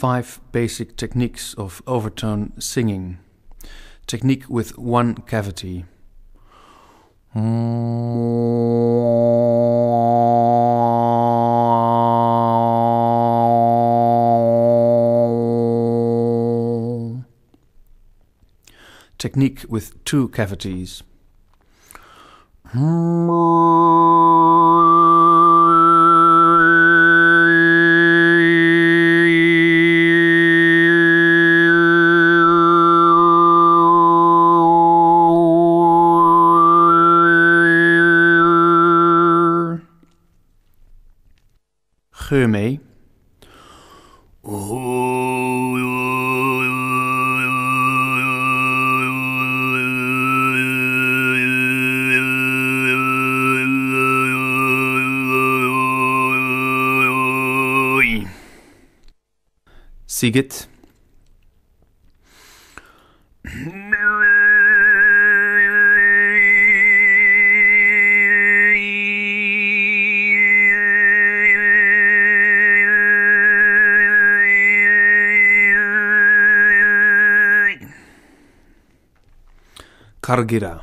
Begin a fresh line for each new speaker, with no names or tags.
Five basic techniques of overtone singing. Technique with one cavity. Technique with two cavities. Geur mee. Sigit. carguera